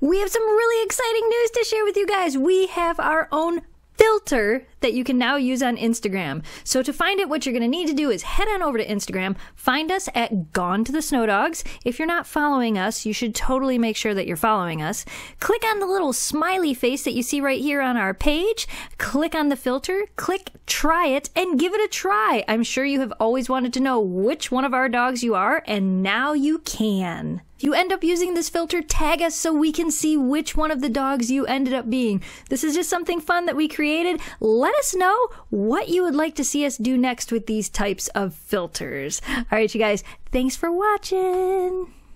we have some really exciting news to share with you guys. We have our own filter that you can now use on Instagram. So to find it, what you're going to need to do is head on over to Instagram, find us at Gone to the Snow Dogs. If you're not following us, you should totally make sure that you're following us. Click on the little smiley face that you see right here on our page. Click on the filter, click try it, and give it a try. I'm sure you have always wanted to know which one of our dogs you are, and now you can. If you end up using this filter, tag us so we can see which one of the dogs you ended up being. This is just something fun that we created. Let us know what you would like to see us do next with these types of filters. All right, you guys, thanks for watching.